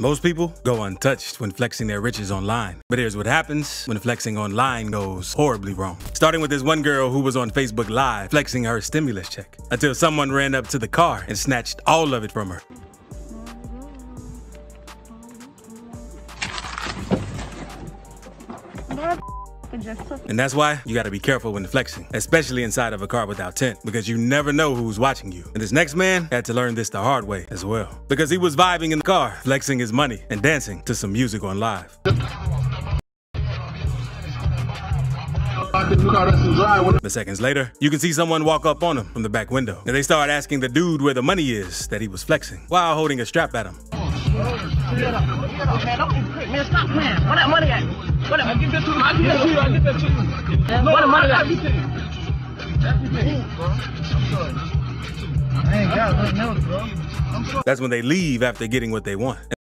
Most people go untouched when flexing their riches online. But here's what happens when flexing online goes horribly wrong. Starting with this one girl who was on Facebook Live flexing her stimulus check until someone ran up to the car and snatched all of it from her. And that's why you gotta be careful when flexing, especially inside of a car without tent, because you never know who's watching you. And this next man had to learn this the hard way as well, because he was vibing in the car, flexing his money, and dancing to some music on live. The seconds later, you can see someone walk up on him from the back window, and they start asking the dude where the money is that he was flexing, while holding a strap at him. Man, I that. I that to you. I at? That's when they leave after getting what they want.